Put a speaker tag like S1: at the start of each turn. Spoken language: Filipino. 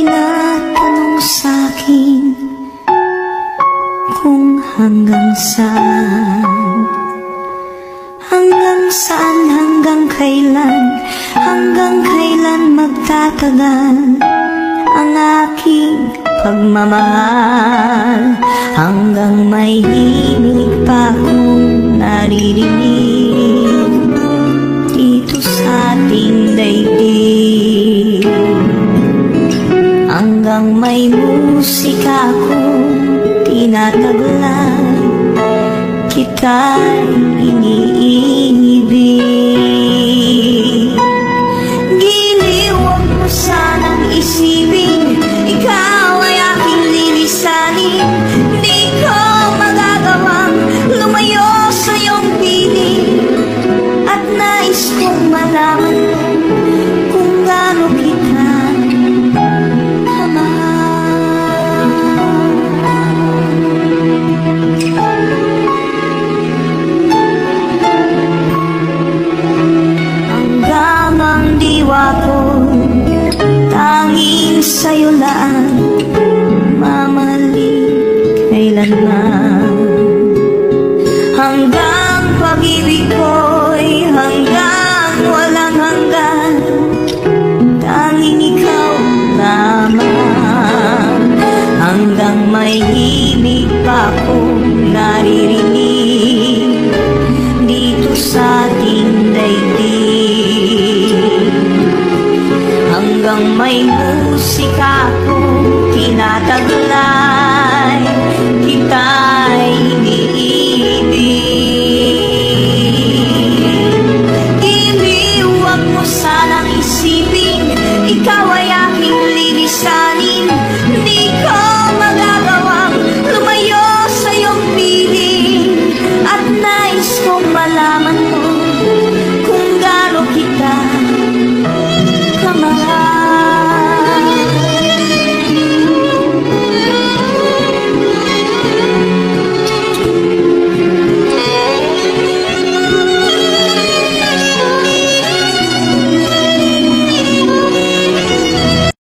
S1: nagtatanong sa'kin Kung hanggang saan. Hanggang saan, hanggang kailan Hanggang kailan magtatagal Ang aking pagmamahal? Hanggang may himig pa kong Hanggang may musika kong tinataglay Kita'y iniibig diwa ko Tanging sa'yo lang Mamahalin kailanman Hanggang pag-ibig ko'y Hanggang walang hanggan Tanging ikaw lamang. Hanggang may himig pa akong naririnig Hanggang may musika akong tinataglay Kita'y iniibig Ibig, huwag mo sanang isipin Ikaw ay